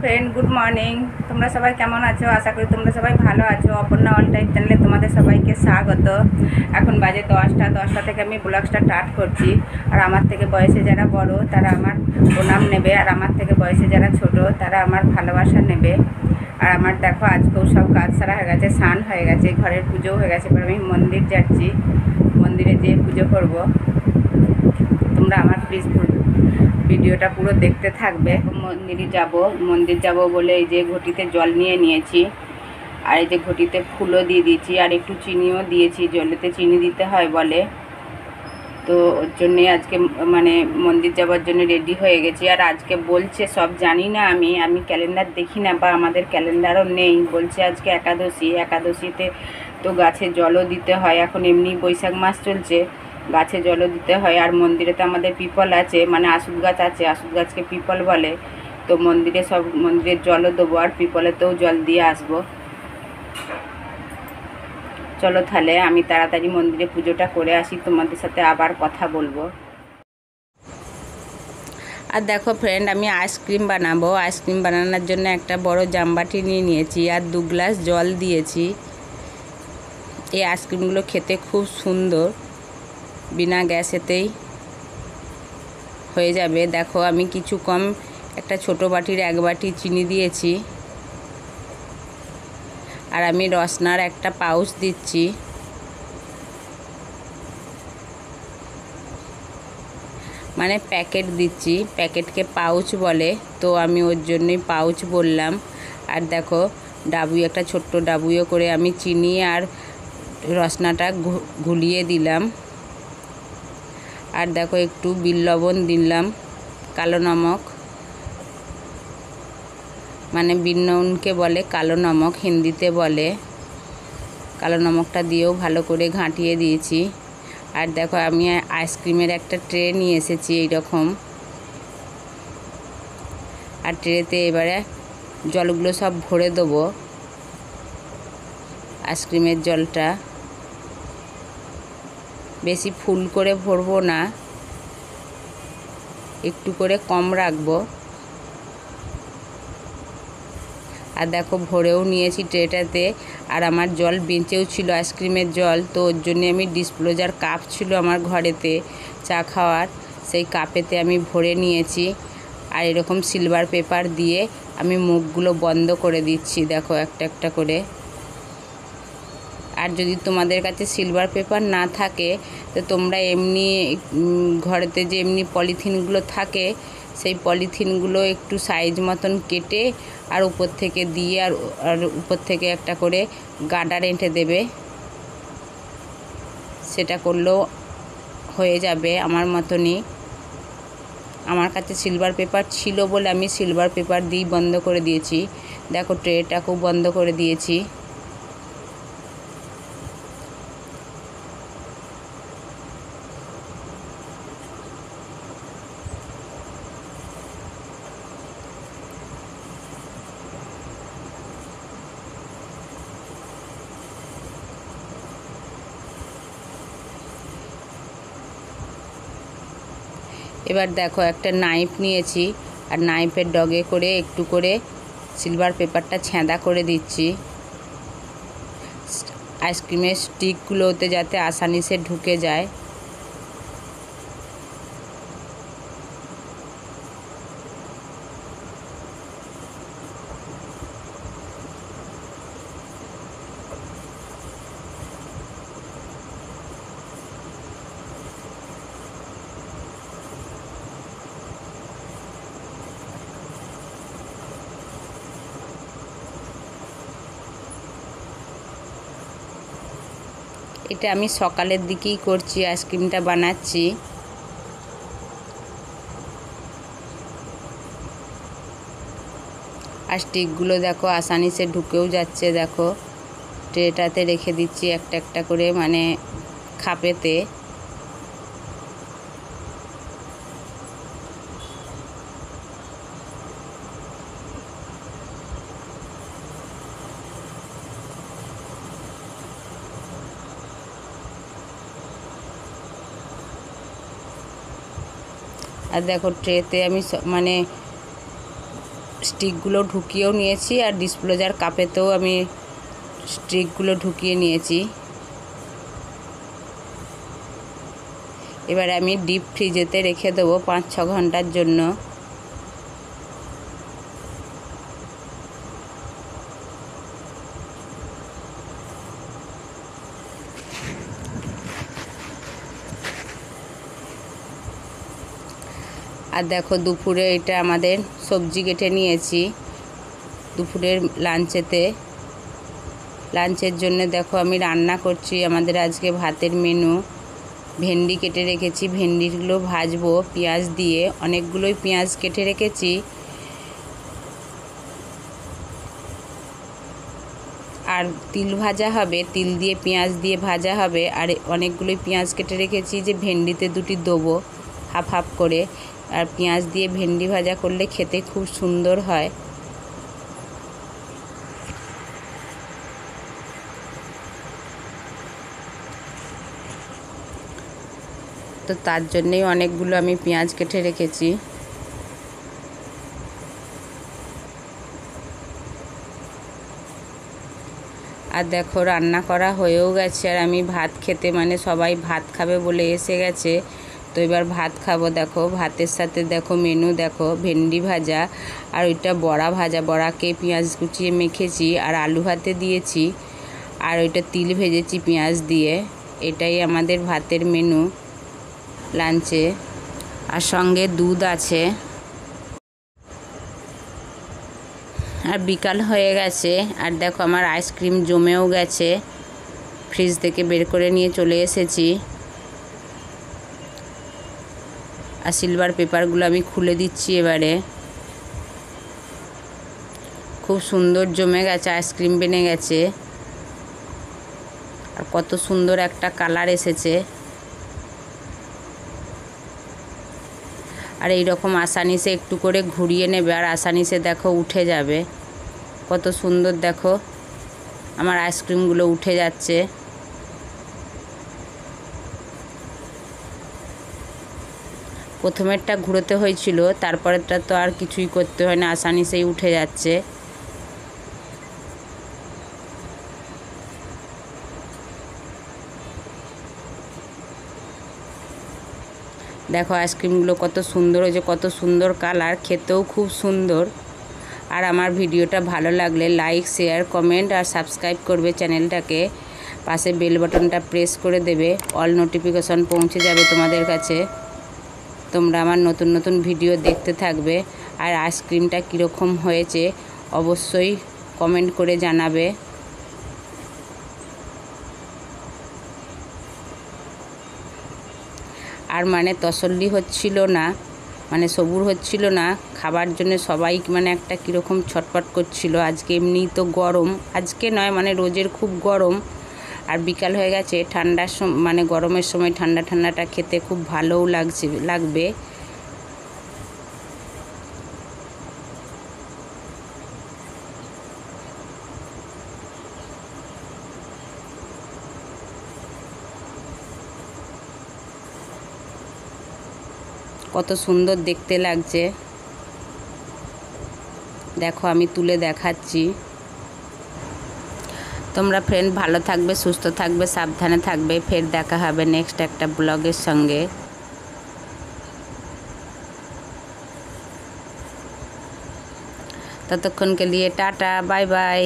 Friend good morning তোমরা সবাই কেমন আছো? আশা করি তোমরা সবাই ভালো আছো। অপর্ণা অল টাইম চ্যানেলে তোমাদের সবাইকে স্বাগত। এখন বাজে দশটা। দশটা থেকে আমি ব্লগসটা স্টার্ট করছি। আর আমার থেকে বয়সে যারা বড়, তারা আমার প্রণাম নেবে। আর আমার থেকে বয়সে যারা ছোট, তারা আমার ভালোবাসা নেবে। আর আমার দেখো, আজকেও সব কাজ সারা হয়ে গেছে, স্নান হয়ে গেছে, ঘরের পুজো হয়ে গেছে, এবার আমি মন্দির যাচ্ছি। মন্দিরে যেয়ে পুজো করব। ভিডিওটা পুরো দেখতে থাকবে। মন্দিরে যাব, মন্দির যাব বলে এই যে ঘটিতে জল নিয়ে নিয়েছি। আর এই যে ঘটিতে ফুলও দিয়ে দিয়েছি, আর একটু চিনিও দিয়েছি, জলেতে চিনি দিতে হয় বলে। তো ওর জন্যে আজকে মানে মন্দির যাওয়ার জন্য রেডি হয়ে গেছি। আর আজকে বলছে, সব জানি না আমি আমি ক্যালেন্ডার দেখি না বা আমাদের ক্যালেন্ডারও নেই। বলছে আজকে একাদশী, একাদশীতে তো গাছে জলও দিতে হয়, এখন এমনি বৈশাখ মাস চলছে। গাছে জলও দিতে হয়। আর মন্দিরে তো আমাদের পিপল আছে মানে আশুদ গাছ আছে আশুদ গাছকে পিপল বলে। তো মন্দিরে সব, মন্দিরের জলও দেবো, আর পিপলেতেও জল দিয়ে আসব। চলো তাহলে, আমি তাড়াতাড়ি মন্দিরে পুজোটা করে আসি, তোমাদের সাথে আবার কথা বলব। আর দেখো ফ্রেন্ড আমি আইসক্রিম বানাবো। আইসক্রিম বানানোর জন্য একটা বড় জামবাটি নিয়ে নিয়েছি, আর দু গ্লাস জল দিয়েছি। এই আইসক্রিমগুলো খেতে খুব সুন্দর। বিনা গ্যাসেতেই হয়ে যাবে। দেখো, আমি কিছু কম, একটা ছোট বাটির এক বাটি চিনি দিয়েছি। আর আমি রসনার একটা পাউচ দিচ্ছি। মানে প্যাকেট দিচ্ছি। প্যাকেটকে পাউচ বলে। তো আমি ওর জন্যই পাউচ বললাম। আর দেখো, ডাবু, একটা ছোট্ট ডাবুও করে আমি চিনি আর রসনাটা ঘুলিয়ে দিলাম। আর দেখো একটু বিল লবণ দিলাম, কালো নমক। মানে বিনকে বলে, কালো নমক হিন্দিতে বলে। কালো নমকটা দিয়েও ভালো করে ঘাঁটিয়ে দিয়েছি। আর দেখো আমি আইসক্রিমের একটা ট্রে নিয়ে এসেছি এইরকম। আর ট্রেতে এবারে জলগুলো সব ভরে দেবো, আইসক্রিমের জলটা। বেশি ফুল করে ভরবো না। একটু করে কম রাখব। আর দেখো ভরেও নিয়েছি ট্রেটাতে, আর আমার জল বেঁচেও ছিল আইসক্রিমের জল, তো ওর জন্যে আমি ডিসপ্লোজার কাপ ছিল আমার ঘরেতে চা খাওয়ার। সেই কাপেতে আমি ভরে নিয়েছি। আর এরকম সিলভার পেপার দিয়ে আমি মুখগুলো বন্ধ করে দিচ্ছি, দেখো একটা একটা করে। আর যদি তোমাদের কাছে সিলভার পেপার না থাকে, তো তোমরা এমনি ঘরেতে যে এমনি পলিথিনগুলো থাকে, সেই পলিথিনগুলো একটু সাইজ মতন কেটে আর উপর থেকে দিয়ে আর আর উপর থেকে একটা করে গাডার এঁটে দেবে। সেটা করলেও হয়ে যাবে আমার মতনই। আমার কাছে সিলভার পেপার ছিল বলে আমি সিলভার পেপার দিয়েই বন্ধ করে দিয়েছি। দেখো ট্রেটাকেও বন্ধ করে দিয়েছি। এবার দেখো একটা নাইফ নিয়েছি, আর নাইফের ডগে করে একটু করে সিলভার পেপারটা ছেঁদা করে দিচ্ছি। আইসক্রিমের স্টিকগুলোতে যাতে আসানিসে ঢুকে যায়। এটা আমি সকালের দিকেই করছি, আইসক্রিমটা বানাচ্ছি। আর স্টিকগুলো দেখো, আসানিসে ঢুকেও যাচ্ছে, দেখো। ট্রেটাতে রেখে দিচ্ছি একটা একটা করে মানে খাপেতে। আর দেখো ট্রেতে আমি মানে স্টিকগুলো ঢুকিয়েও নিয়েছি আর ডিসপ্লোজার কাপেতেও আমি স্টিকগুলো ঢুকিয়ে নিয়েছি। এবার আমি ডিপ ফ্রিজেতে রেখে দেবো পাঁচ ছ ঘণ্টার জন্য। আর দেখো দুপুরে এটা আমাদের সবজি কেটে নিয়েছি। দুপুরের লাঞ্চেতে। লাঞ্চের জন্য দেখো আমি রান্না করছি আমাদের আজকে ভাতের মেনু। ভেন্ডি কেটে রেখেছি, ভেন্ডিগুলো ভাজবো পেঁয়াজ দিয়ে। অনেকগুলোই পেঁয়াজ কেটে রেখেছি। আর তিল ভাজা হবে, তিল দিয়ে পেঁয়াজ দিয়ে ভাজা হবে। আর অনেকগুলোই পেঁয়াজ কেটে রেখেছি, যে ভেন্ডিতে দুটি দেবো, হাফ হাফ করে। আর পেঁয়াজ দিয়ে ভেন্ডি ভাজা করলে খেতে খুব সুন্দর হয়। তো তার জন্যেই অনেকগুলো আমি পেঁয়াজ কেটে রেখেছি। আর দেখো রান্না করা হয়েও গেছে, আর আমি ভাত খেতে মানে সবাই ভাত খাবে বলে এসে গেছে। তো এবার ভাত খাব, দেখো। ভাতের সাথে দেখো মেনু, দেখো ভেন্ডি ভাজা, আর ওইটা বড়া ভাজা। বড়াকে পেঁয়াজ কুচিয়ে মেখেছি, আর আলু ভাতে দিয়েছি, আর ওইটা তিল ভেজেছি পেঁয়াজ দিয়ে। এটাই আমাদের ভাতের মেনু লাঞ্চে। আর সঙ্গে দুধ আছে। আর বিকাল হয়ে গেছে, আর দেখো আমার আইসক্রিম জমেও গেছে। ফ্রিজ থেকে বের করে নিয়ে চলে এসেছি। আর সিলভার পেপারগুলো আমি খুলে দিচ্ছি এবারে। খুব সুন্দর জমে গেছে আইসক্রিম বেনে গেছে। আর কত সুন্দর একটা কালার এসেছে। আর এই রকম আসানিসে একটু করে ঘুরিয়ে নেবে, আর আসানিসে দেখো উঠে যাবে। কত সুন্দর দেখো, আমার আইসক্রিমগুলো উঠে যাচ্ছে। প্রথমেরটা ঘুরোতে হয়েছিল, তারপরেরটা তো আর কিছুই করতে হয় না আসানিসেই উঠে যাচ্ছে। দেখো আইসক্রিমগুলো কত সুন্দর হয়েছে কত সুন্দর কালার, খেতেও খুব সুন্দর। আর আমার ভিডিওটা ভালো লাগলে লাইক, শেয়ার, কমেন্ট আর সাবস্ক্রাইব করবে চ্যানেলটাকে। পাশে বেল বাটনটা প্রেস করে দেবে, অল নোটিফিকেশন পৌঁছে যাবে তোমাদের কাছে। তোমরা আমার নতুন নতুন ভিডিও দেখতে থাকবে আর আইসক্রিমটা কীরকম হয়েছে অবশ্যই কমেন্ট করে জানাবে। আর মানে তসল্লি হচ্ছিল না মানে সবুর হচ্ছিল না, খাবার জন্য সবাই মানে একটা কীরকম ছটপট করছিল। আজকে এমনি তো গরম, আজকে নয় মানে রোজের খুব গরম। আর বিকাল হয়ে গেছে, ঠান্ডার সময় মানে গরমের সময় ঠান্ডা ঠান্ডাটা খেতে খুব ভালোও লাগছে, লাগবে। কত সুন্দর দেখতে লাগছে। দেখো, আমি তুলে দেখাচ্ছি। তোমরা ফ্রেন্ড ভালো থাকবে, সুস্থ থাকবে, সাবধানে থাকবে। ফের দেখা হবে নেক্সট একটা ব্লগের সঙ্গে। ততক্ষণকে লিয়ে টাটা বাই বাই